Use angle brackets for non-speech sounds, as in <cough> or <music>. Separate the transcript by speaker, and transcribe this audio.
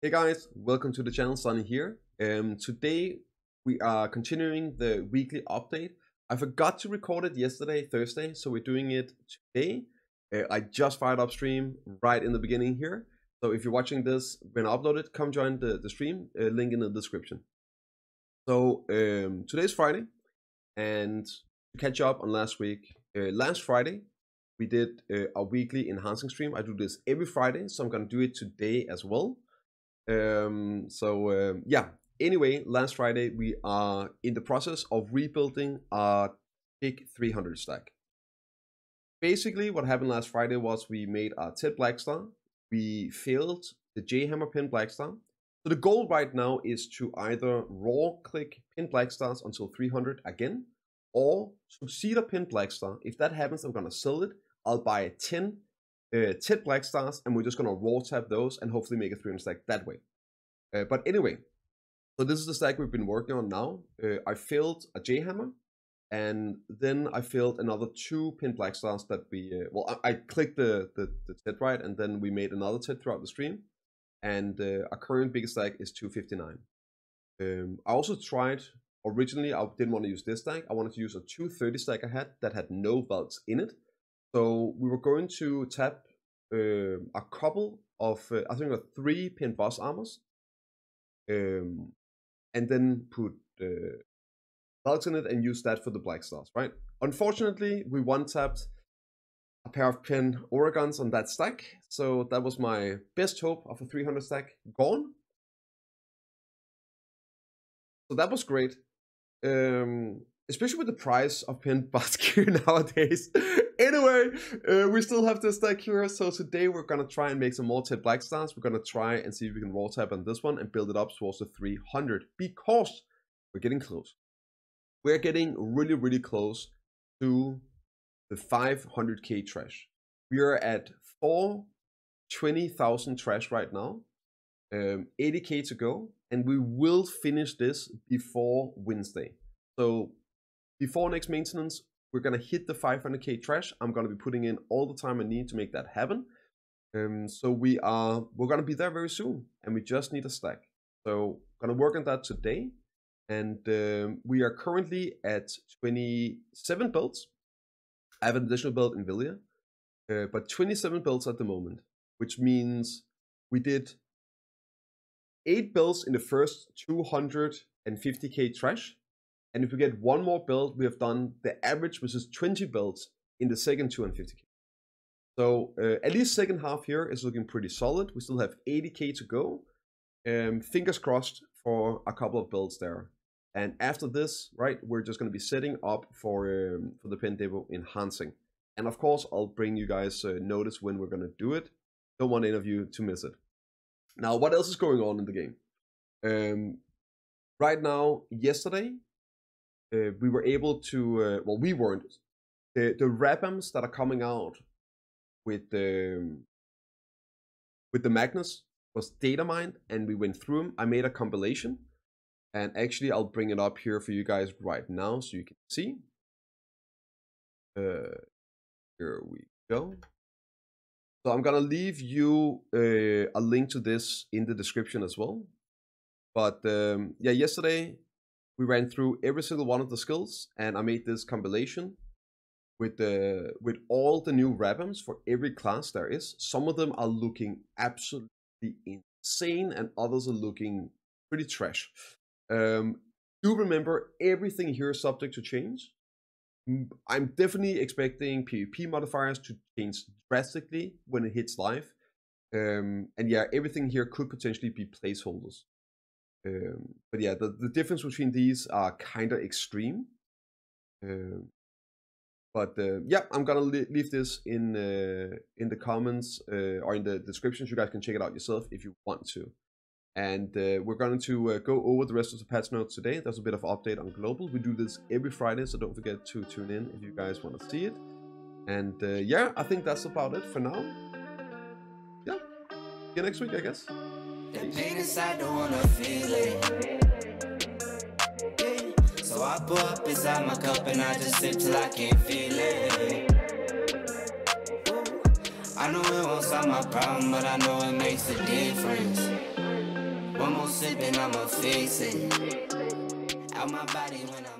Speaker 1: Hey guys, welcome to the channel, Sunny here. Um, today we are continuing the weekly update. I forgot to record it yesterday, Thursday, so we're doing it today. Uh, I just fired up stream right in the beginning here. So if you're watching this when I come join the, the stream, uh, link in the description. So um, today's Friday, and to catch up on last week, uh, last Friday we did uh, a weekly enhancing stream. I do this every Friday, so I'm gonna do it today as well. Um, so uh, yeah. Anyway, last Friday we are in the process of rebuilding our big 300 stack. Basically, what happened last Friday was we made our TET Blackstar. We failed the J Hammer PEN Blackstar. So the goal right now is to either raw click PEN Blackstars until 300 again, or succeed a PEN Blackstar. If that happens, I'm gonna sell it. I'll buy 10 uh, 10 black stars and we're just going to raw tap those and hopefully make a 300 stack that way. Uh, but anyway, so this is the stack we've been working on now. Uh, I filled a J hammer and then I filled another two PEN black stars that we, uh, well, I, I, clicked the, the, the TET right and then we made another TET throughout the stream. And uh, our current biggest stack is 259. Um, I also tried, originally I didn't want to use this stack. I wanted to use a 230 stack I had that had no vaults in it. So we were going to tap uh, a couple of, uh, I think, three three PEN boss armors, um, and then put uh, in it and use that for the black stars, right? Unfortunately, we one tapped a pair of PEN Oragons on that stack, so that was my best hope of a 300 stack gone. So that was great. Um, especially with the price of PEN gear <laughs> nowadays anyway, uh, we still have this stack here. So today we're to try and make some more TET Black stars. We're to try and see if we can roll tap on this one and build it up towards the 300 because we're getting close. We're getting really, really close to the 500k trash. We are at 420,000 trash right now. Um, 80k to go. And we will finish this before Wednesday. So before next maintenance, we're going to hit the 500k trash. I'm going to be putting in all the time I need to make that happen. Um, so we are we're going to be there very soon, and we just need a stack. So going to work on that today, and um, we are currently at 27 builds. I have an additional build in Velia, uh, but 27 builds at the moment, which means we did eight builds in the first 250k trash and if we get one more build, we have done the average, which is 20 builds in the second 250k. So uh, at least second half here is looking pretty solid. We still have 80k to go. Um, fingers crossed for a couple of builds there. And after this, right, we're just going to be setting up for um, for the Pen Depot enhancing. And of course, I'll bring you guys uh, notice when we're going to do it. Don't want any of you to miss it. Now, what else is going on in the game? Um, right now, yesterday, uh, we were able to uh, well we weren't the the Rabams that are coming out with the um, with the Magnus was data mined and we went through them. I made a compilation and actually I'll bring it up here for you guys right now so you can see. Uh, here we go. So I'm gonna leave you uh, a link to this in the description as well. But um, yeah, yesterday we ran through every single one of the skills and I made this compilation with the with all the new Rabams for every class there is. Some of them are looking absolutely insane and others are looking pretty trash. Um, do remember everything here is subject to change. I'm definitely expecting PvP modifiers to change drastically when it hits live. Um, and yeah, everything here could potentially be placeholders. Um, but yeah, the, the difference between these are kind of extreme. Um, but uh, yeah, I'm gonna leave this in uh, in the comments uh, or in the description. So you guys can check it out yourself if you want to. And uh, we're going to uh, go over the rest of the patch notes today. There's a bit of update on global. We do this every Friday, so don't forget to tune in if you guys want to see it. And yeah, I think that's about it for now. Yeah, see you next week, I guess. The pain inside, don't wanna feel it. So I pour up inside my cup and I just sip till I can't feel it. I know it won't solve my problem, but I know it makes a difference.
Speaker 2: One more sip and I'ma face it. Out my body when I'm